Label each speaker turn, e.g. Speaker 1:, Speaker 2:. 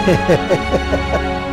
Speaker 1: Ha ha ha ha ha!